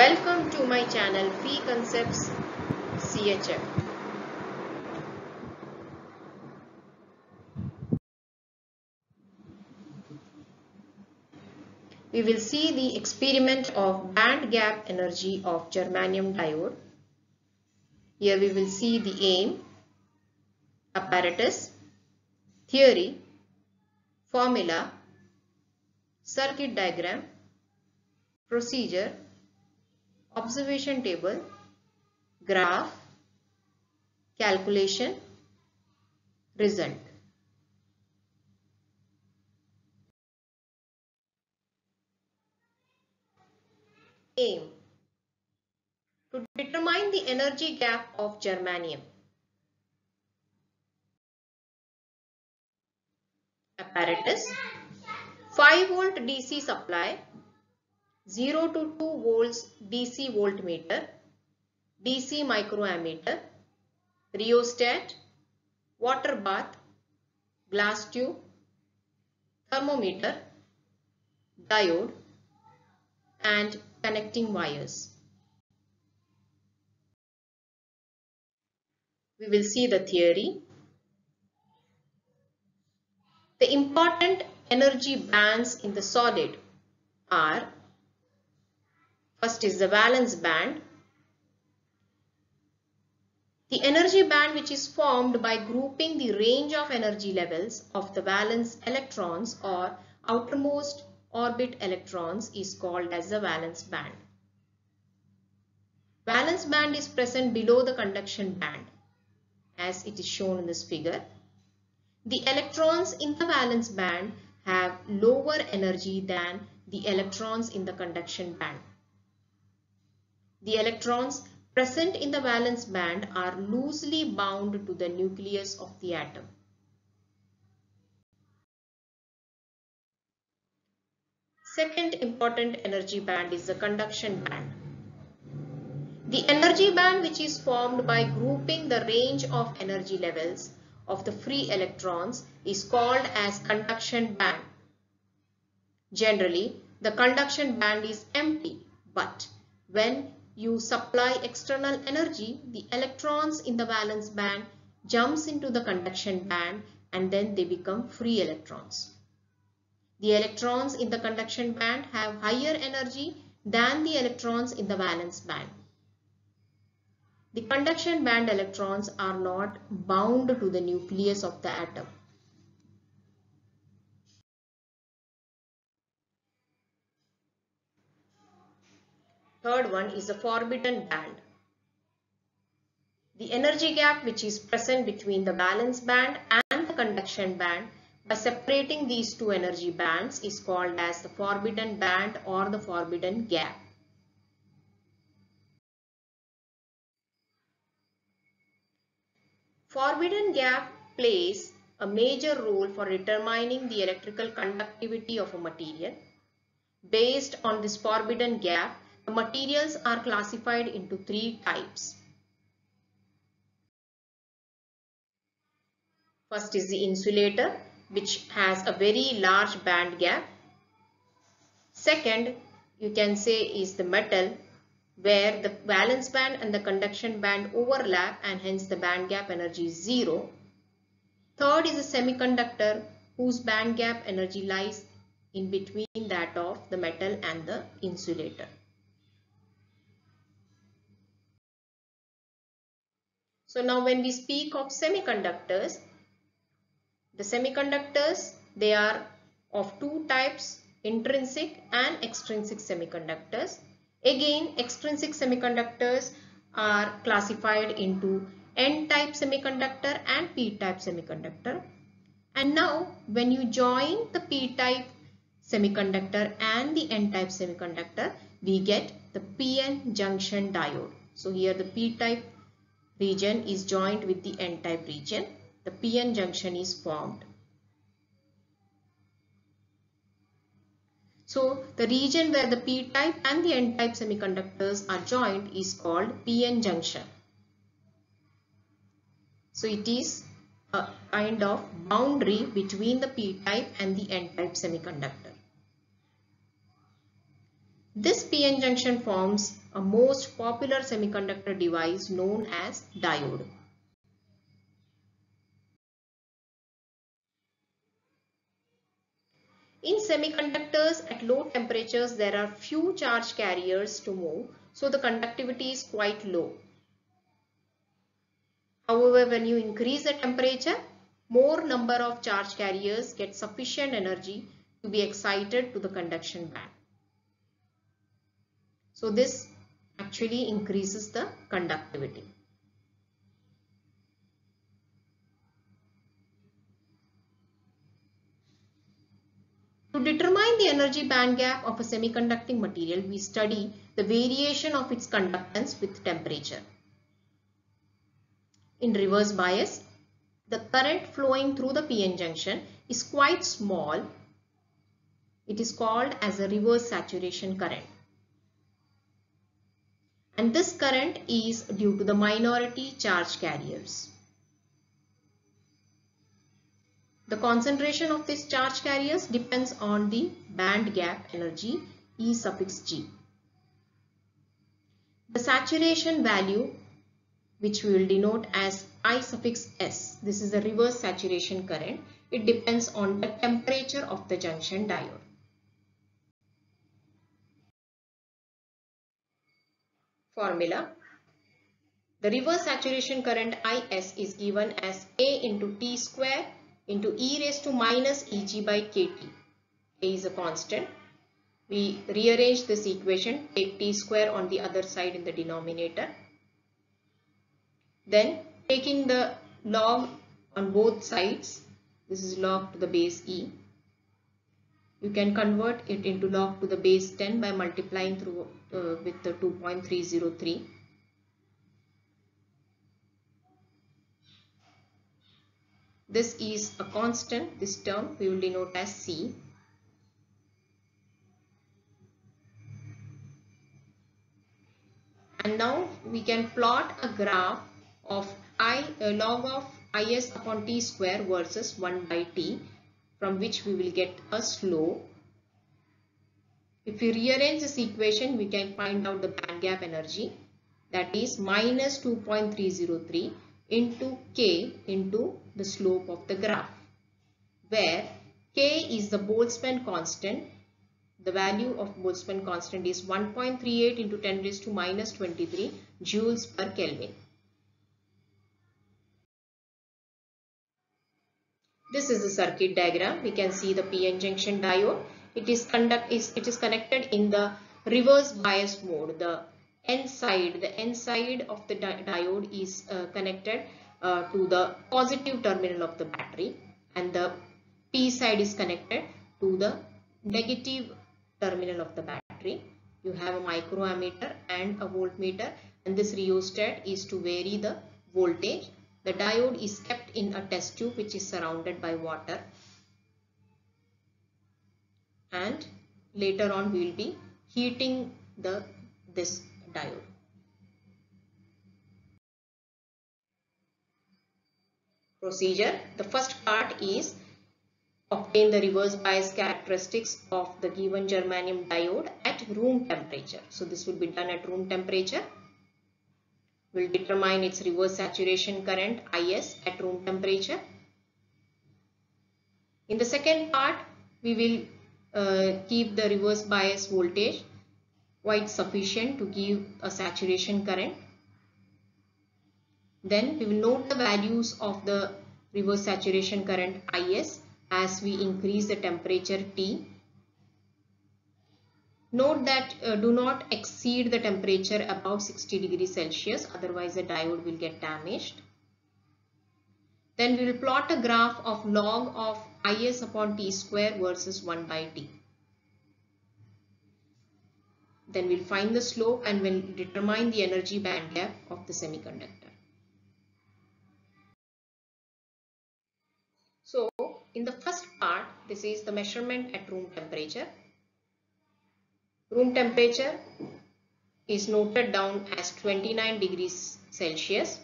Welcome to my channel Fee Concepts CHF. We will see the experiment of band gap energy of germanium diode. Here we will see the aim, apparatus, theory, formula, circuit diagram, procedure, observation table, graph, calculation, result. Aim to determine the energy gap of germanium. Apparatus 5 volt DC supply 0 to 2 volts DC voltmeter, DC microammeter, rheostat, water bath, glass tube, thermometer, diode and connecting wires. We will see the theory. The important energy bands in the solid are First is the valence band. The energy band which is formed by grouping the range of energy levels of the valence electrons or outermost orbit electrons is called as the valence band. Valence band is present below the conduction band as it is shown in this figure. The electrons in the valence band have lower energy than the electrons in the conduction band. The electrons present in the valence band are loosely bound to the nucleus of the atom. Second important energy band is the conduction band. The energy band which is formed by grouping the range of energy levels of the free electrons is called as conduction band. Generally, the conduction band is empty, but when you supply external energy, the electrons in the valence band jumps into the conduction band and then they become free electrons. The electrons in the conduction band have higher energy than the electrons in the valence band. The conduction band electrons are not bound to the nucleus of the atom. Third one is the forbidden band. The energy gap which is present between the valence band and the conduction band by separating these two energy bands is called as the forbidden band or the forbidden gap. Forbidden gap plays a major role for determining the electrical conductivity of a material. Based on this forbidden gap, the materials are classified into three types. First is the insulator which has a very large band gap. Second, you can say is the metal where the valence band and the conduction band overlap and hence the band gap energy is zero. Third is a semiconductor whose band gap energy lies in between that of the metal and the insulator. So now when we speak of semiconductors, the semiconductors, they are of two types, intrinsic and extrinsic semiconductors. Again, extrinsic semiconductors are classified into N-type semiconductor and P-type semiconductor. And now when you join the P-type semiconductor and the N-type semiconductor, we get the PN junction diode. So here the P-type region is joined with the N-type region. The PN junction is formed. So the region where the P-type and the N-type semiconductors are joined is called PN junction. So it is a kind of boundary between the P-type and the N-type semiconductor. This PN junction forms a most popular semiconductor device known as diode. In semiconductors at low temperatures there are few charge carriers to move so the conductivity is quite low. However when you increase the temperature more number of charge carriers get sufficient energy to be excited to the conduction band. So this actually increases the conductivity. To determine the energy band gap of a semiconducting material, we study the variation of its conductance with temperature. In reverse bias, the current flowing through the PN junction is quite small. It is called as a reverse saturation current. And this current is due to the minority charge carriers. The concentration of these charge carriers depends on the band gap energy E suffix G. The saturation value which we will denote as I suffix S. This is the reverse saturation current. It depends on the temperature of the junction diode. Formula. The reverse saturation current IS is given as A into T square into e raised to minus Eg by kT. A is a constant. We rearrange this equation, take t square on the other side in the denominator. Then taking the log on both sides, this is log to the base e. You can convert it into log to the base 10 by multiplying through uh, with the 2.303. This is a constant, this term we will denote as C. And now we can plot a graph of I uh, log of is upon t square versus 1 by t from which we will get a slope. If we rearrange this equation, we can find out the band gap energy that is minus 2.303 into k into the slope of the graph where k is the Boltzmann constant the value of Boltzmann constant is 1.38 into 10 raised to minus 23 joules per Kelvin. This is the circuit diagram. We can see the PN junction diode. It is conduct is it is connected in the reverse bias mode. The N side, the N side of the di diode is uh, connected uh, to the positive terminal of the battery and the P side is connected to the negative terminal of the battery. You have a microammeter and a voltmeter and this rheostat is to vary the voltage. The diode is kept in a test tube which is surrounded by water and later on we will be heating the this diode. Procedure. The first part is obtain the reverse bias characteristics of the given germanium diode at room temperature. So this will be done at room temperature. We'll determine its reverse saturation current IS at room temperature. In the second part, we will uh, keep the reverse bias voltage quite sufficient to give a saturation current. Then we will note the values of the reverse saturation current IS as we increase the temperature T. Note that uh, do not exceed the temperature above 60 degrees Celsius otherwise the diode will get damaged. Then we will plot a graph of log of Is upon T square versus 1 by T. Then we'll find the slope and we'll determine the energy band gap of the semiconductor. So in the first part, this is the measurement at room temperature. Room temperature is noted down as 29 degrees Celsius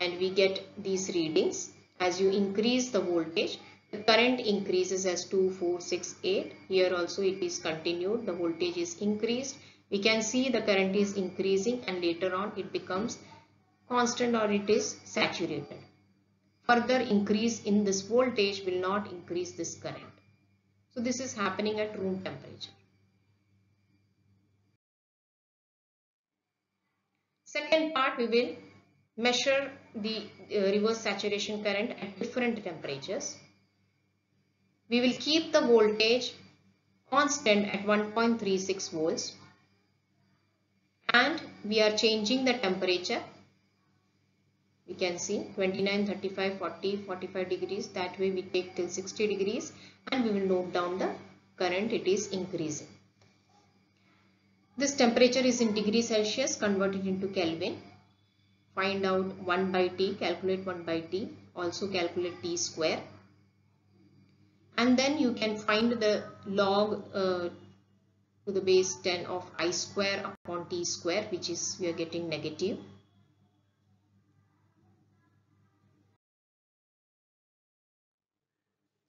and we get these readings. As you increase the voltage, the current increases as 2, 4, 6, 8. Here also it is continued. The voltage is increased we can see the current is increasing and later on it becomes constant or it is saturated. Further increase in this voltage will not increase this current. So this is happening at room temperature. Second part we will measure the uh, reverse saturation current at different temperatures. We will keep the voltage constant at 1.36 volts. And we are changing the temperature. We can see 29 35 40 45 degrees. That way we take till 60 degrees and we will note down the current. It is increasing this temperature is in degree celsius converted into kelvin find out 1 by t calculate 1 by t also calculate t square and then you can find the log uh, to the base 10 of i square upon t square which is we are getting negative.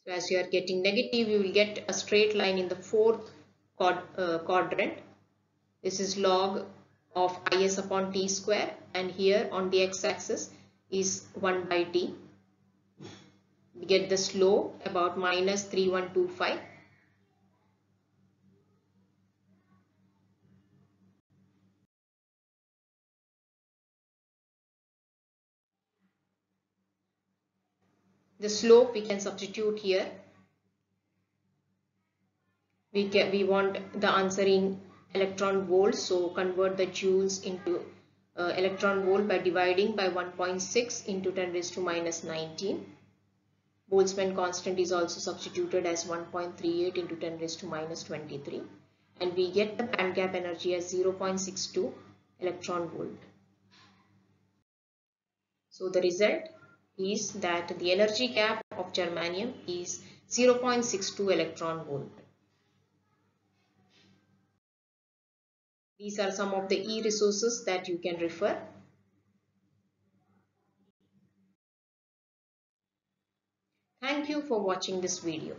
So as you are getting negative you will get a straight line in the fourth quad, uh, quadrant. This is log of is upon t square and here on the x-axis is 1 by t. We get the slope about minus 3125 the slope we can substitute here we get we want the answer in electron volts so convert the joules into uh, electron volt by dividing by 1.6 into 10 raised to minus 19 Boltzmann constant is also substituted as 1.38 into 10 raised to minus 23 and we get the band gap energy as 0.62 electron volt. So the result is that the energy gap of germanium is 0.62 electron volt. These are some of the e-resources that you can refer. Thank you for watching this video.